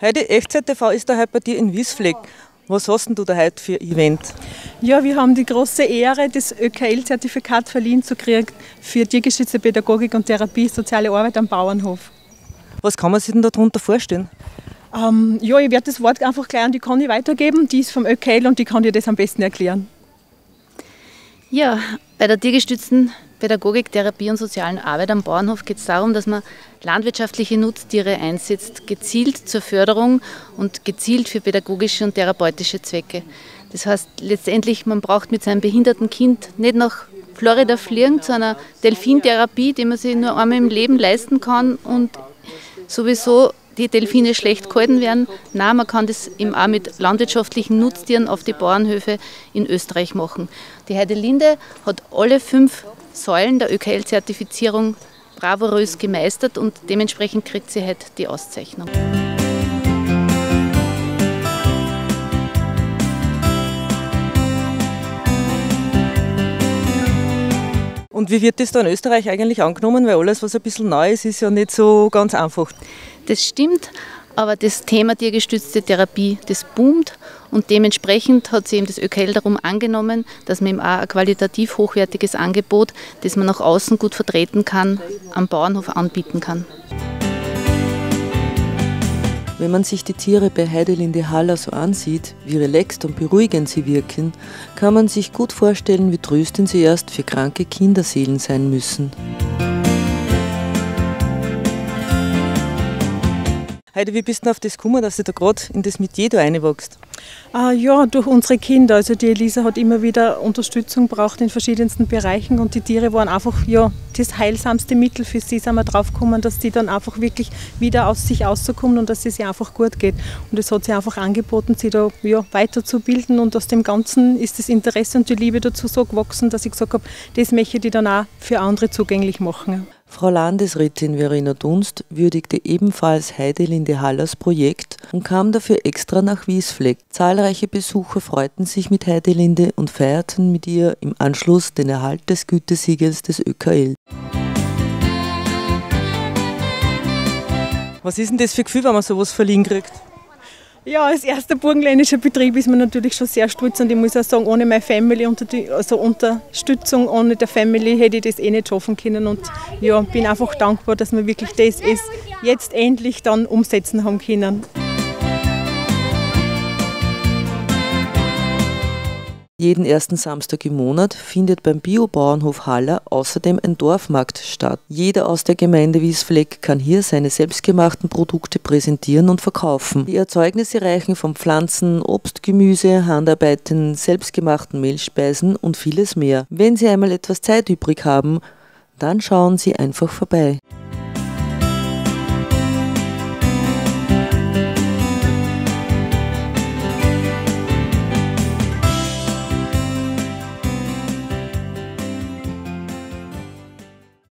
Heute Echtzeit TV ist da heute bei dir in Wiesfleck. Was hast denn du da heute für Event? Ja, wir haben die große Ehre, das ÖKL-Zertifikat verliehen zu kriegen für tiergestützte Pädagogik und Therapie, soziale Arbeit am Bauernhof. Was kann man sich denn darunter vorstellen? Ähm, ja, ich werde das Wort einfach gleich an die Conny weitergeben. Die ist vom ÖKL und die kann dir das am besten erklären. Ja, bei der tiergestützten Pädagogik, Therapie und sozialen Arbeit am Bauernhof geht es darum, dass man landwirtschaftliche Nutztiere einsetzt, gezielt zur Förderung und gezielt für pädagogische und therapeutische Zwecke. Das heißt letztendlich, man braucht mit seinem behinderten Kind nicht nach Florida fliegen zu einer Delfintherapie, die man sich nur einmal im Leben leisten kann und sowieso die Delfine schlecht gehalten werden. Nein, man kann das eben auch mit landwirtschaftlichen Nutztieren auf die Bauernhöfe in Österreich machen. Die Heidelinde hat alle fünf Säulen der ÖKL-Zertifizierung bravourös gemeistert und dementsprechend kriegt sie heute die Auszeichnung. Und wie wird das da in Österreich eigentlich angenommen? Weil alles, was ein bisschen neu ist, ist ja nicht so ganz einfach. Das stimmt, aber das Thema tiergestützte Therapie, das boomt und dementsprechend hat sich eben das ÖKL darum angenommen, dass man eben auch ein qualitativ hochwertiges Angebot, das man nach außen gut vertreten kann, am Bauernhof anbieten kann. Wenn man sich die Tiere bei Heidelinde Haller so ansieht, wie relaxed und beruhigend sie wirken, kann man sich gut vorstellen, wie tröstend sie erst für kranke Kinderseelen sein müssen. Heidi, wie bist du auf das gekommen, dass du da gerade in das Metier da reinwachst? Ah, ja, durch unsere Kinder. Also die Elisa hat immer wieder Unterstützung braucht in verschiedensten Bereichen und die Tiere waren einfach ja, das heilsamste Mittel für sie. Sind wir drauf gekommen, dass die dann einfach wirklich wieder aus sich auszukommen und dass es ihr einfach gut geht. Und es hat sie einfach angeboten, sie da ja, weiterzubilden und aus dem Ganzen ist das Interesse und die Liebe dazu so gewachsen, dass ich gesagt habe, das möchte ich dann auch für andere zugänglich machen. Frau Landesrätin Verena Dunst würdigte ebenfalls Heidelinde Hallers Projekt und kam dafür extra nach Wiesfleck. Zahlreiche Besucher freuten sich mit Heidelinde und feierten mit ihr im Anschluss den Erhalt des Gütesiegels des ÖKL. Was ist denn das für Gefühl, wenn man sowas verliehen kriegt? Ja, als erster burgenländischer Betrieb ist man natürlich schon sehr stolz und ich muss auch sagen, ohne meine Family, also Unterstützung, ohne der Family hätte ich das eh nicht schaffen können und ja, bin einfach dankbar, dass wir wirklich das jetzt endlich dann umsetzen haben können. Jeden ersten Samstag im Monat findet beim Biobauernhof Haller außerdem ein Dorfmarkt statt. Jeder aus der Gemeinde Wiesfleck kann hier seine selbstgemachten Produkte präsentieren und verkaufen. Die Erzeugnisse reichen von Pflanzen, Obst, Gemüse, Handarbeiten, selbstgemachten Mehlspeisen und vieles mehr. Wenn Sie einmal etwas Zeit übrig haben, dann schauen Sie einfach vorbei.